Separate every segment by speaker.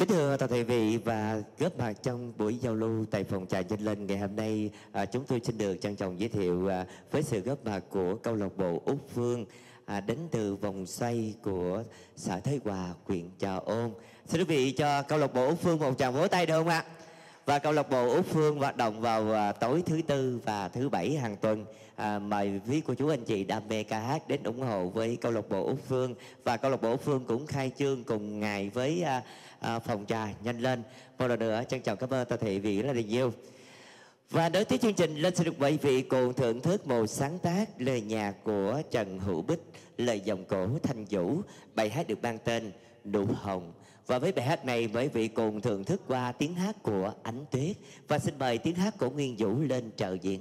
Speaker 1: Kính thưa toàn thể vị và góp mặt trong buổi giao lưu tại phòng trà Vinh Linh ngày hôm nay, à, chúng tôi xin được trân trọng giới thiệu à, với sự góp mặt của câu lạc bộ Úc Phương à, đến từ vòng xoay của xã Thới Hòa, huyện Trà Ôn. Xin quý vị cho câu lạc bộ Úc Phương một tràng vỗ tay được không ạ? Và câu lạc bộ Úc Phương hoạt động vào à, tối thứ tư và thứ bảy hàng tuần. À, mời quý cô chú anh chị đam mê ca hát đến ủng hộ với câu lạc bộ Úc Phương và câu lạc bộ Úc Phương cũng khai trương cùng ngày với à, à, phòng trà nhanh lên. Một lần nữa trân trọng cảm ơn toàn thể vị rất là nhiều. Và đối tiếp chương trình lên xin được quý vị cùng thưởng thức một sáng tác lời nhạc của Trần Hữu Bích, lời dòng cổ Thanh Vũ, bài hát được mang tên Nụ Hồng. Và với bài hát này mời vị cùng thưởng thức qua tiếng hát của Ánh Tuyết và xin mời tiếng hát của Nguyên Vũ lên trợ diễn.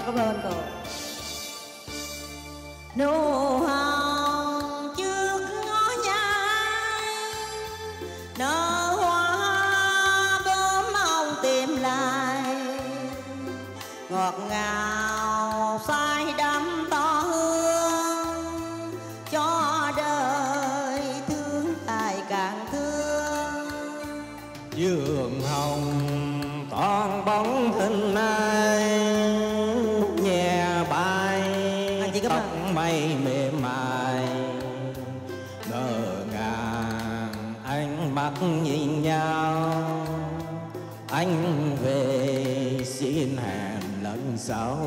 Speaker 2: Em cảm ơn cô nụ hồng trước ngõ nhai, nở hoa bướm mong tìm lại. Ngọt ngào say đắm to hương, cho đời thương ai càng thương.
Speaker 3: Dương hồng toàn bóng hình ai
Speaker 2: anh
Speaker 3: về, xin hẹn lần sau.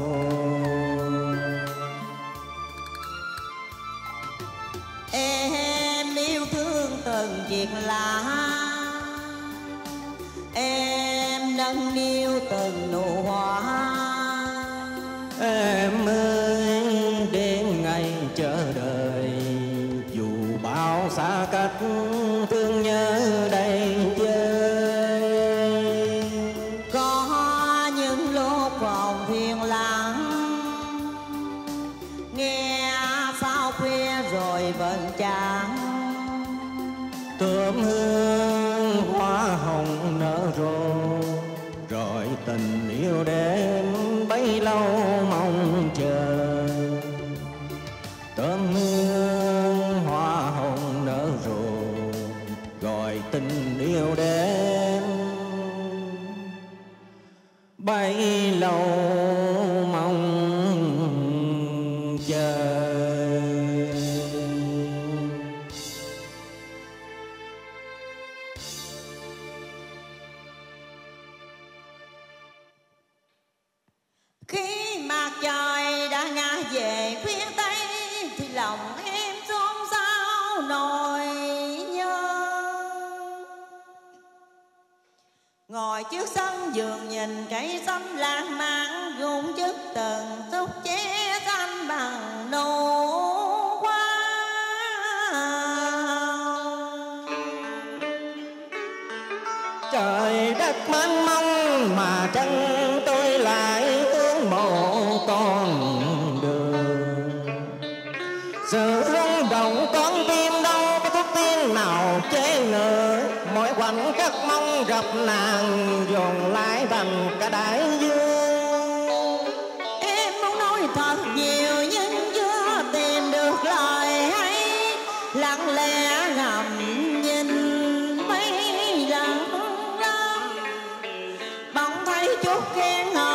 Speaker 2: Em yêu thương từng việc lạ em nâng niu từng nụ hoa.
Speaker 3: Em ơi đến ngày chờ đợi, Dù bao xa cách thương cơm hương hoa hồng nở rộ. Rồi tình yêu đến bấy lâu mong chờ. Cơm hương hoa hồng nở rộ, Rồi tình yêu đến bấy lâu
Speaker 2: mặt trời đã ngã về phía tây, thì lòng em xôn xao nỗi nhớ. Ngồi trước sân giường nhìn cây xanh lãng mạn rụng chức từng xúc chế xanh bằng nụ hoa.
Speaker 3: Trời đất mênh mông mà chân mỗi khắc mong gặp nàng, dồn lại thành cả đại dương.
Speaker 2: Em muốn nói thật nhiều nhưng chưa tìm được lời hay. Lặng lẽ ngầm nhìn mấy lần lắm Bỗng thấy chút khen ngợi.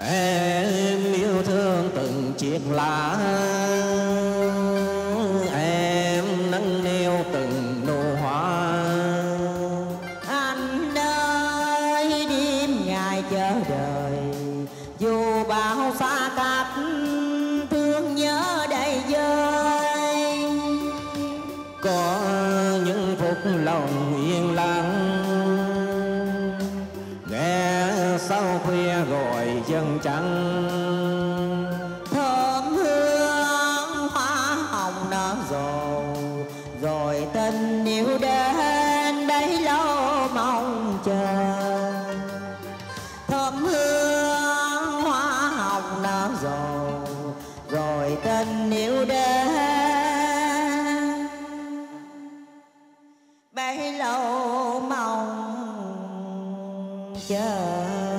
Speaker 2: em
Speaker 3: yêu thương từng chiếc lá
Speaker 2: lòng nó giàu rồi tình yêu đến đây lâu mong chờ. Thơm hương hoa hồng nở rộ rồi tình yêu đến đây lâu mong chờ.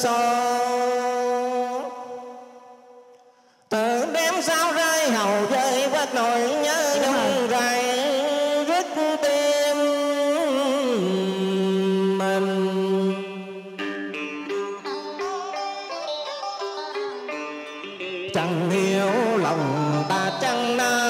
Speaker 3: so tự đem sao rơi hầu rơi quát nổi nhớ nhung rai rất tim mình. Chẳng hiểu lòng ta chẳng nơi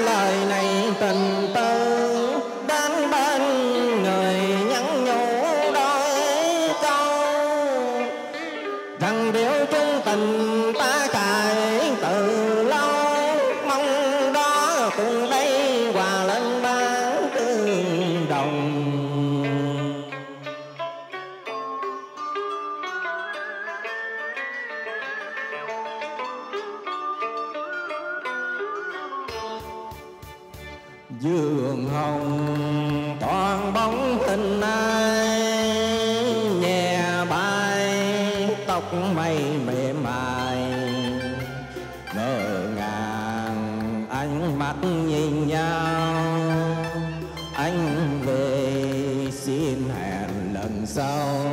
Speaker 3: lời này tình tơ tóc mây mềm mại ngỡ ngàng ánh mắt nhìn nhau. Anh về xin hẹn lần sau.